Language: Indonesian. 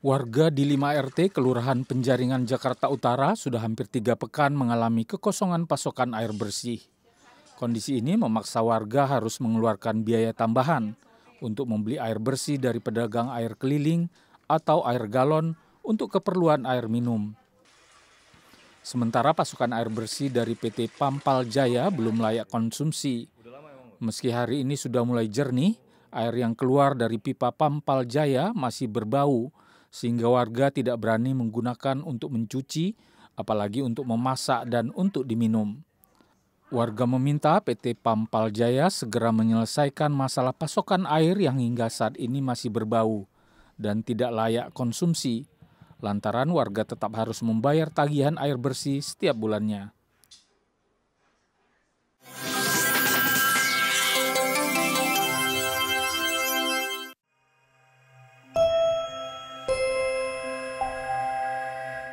Warga di 5 RT Kelurahan Penjaringan Jakarta Utara sudah hampir tiga pekan mengalami kekosongan pasokan air bersih. Kondisi ini memaksa warga harus mengeluarkan biaya tambahan untuk membeli air bersih dari pedagang air keliling atau air galon untuk keperluan air minum. Sementara pasokan air bersih dari PT Pampal Jaya belum layak konsumsi. Meski hari ini sudah mulai jernih, air yang keluar dari pipa Pampal Jaya masih berbau sehingga warga tidak berani menggunakan untuk mencuci, apalagi untuk memasak dan untuk diminum. Warga meminta PT Pampal Jaya segera menyelesaikan masalah pasokan air yang hingga saat ini masih berbau dan tidak layak konsumsi, lantaran warga tetap harus membayar tagihan air bersih setiap bulannya.